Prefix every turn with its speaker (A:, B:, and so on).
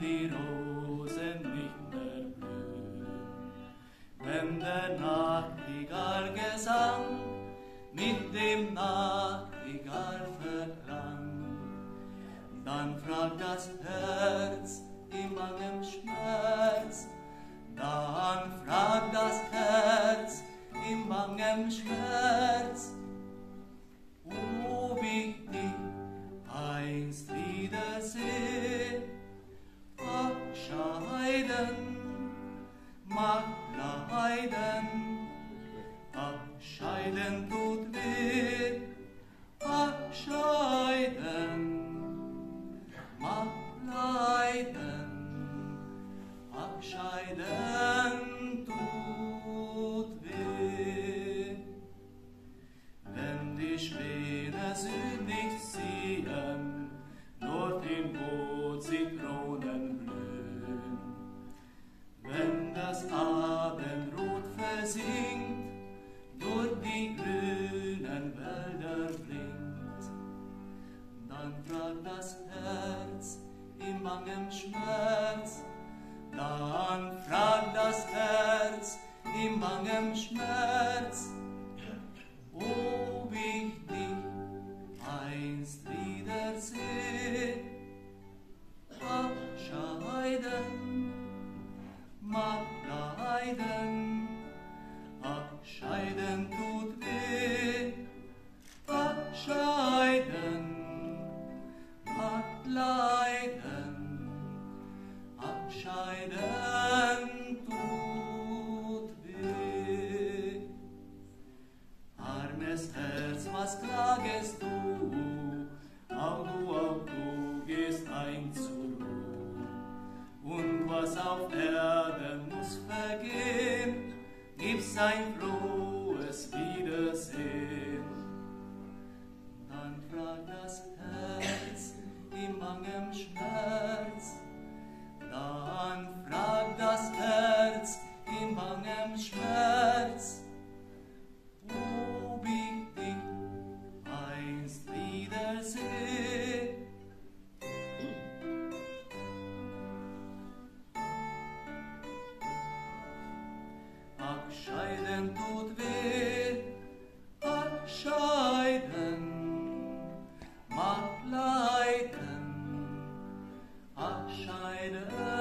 A: die Rosen nicht mehr blühen, wenn der Nachtigall gesang mit dem Nachtigall verklang, dann fragt das Herz im Magen. Scheiden tut weh, ach, scheiden macht Leiden. Ach, tut weh. Wenn die Schwäne südlich ziehen, dorthin, wo Zitronen blühen. Wenn das Abendrot versinkt, die grünen Wälder blinkt, dann fragt das Herz im bangem Schmerz, dann fragt das Herz im bangem Schmerz, Armes Herz, was klagest du? Auch du, auch du gehst ein Ruhe. Und was auf Erden muss vergehen, gibt's ein frohes Wiedersehen. love.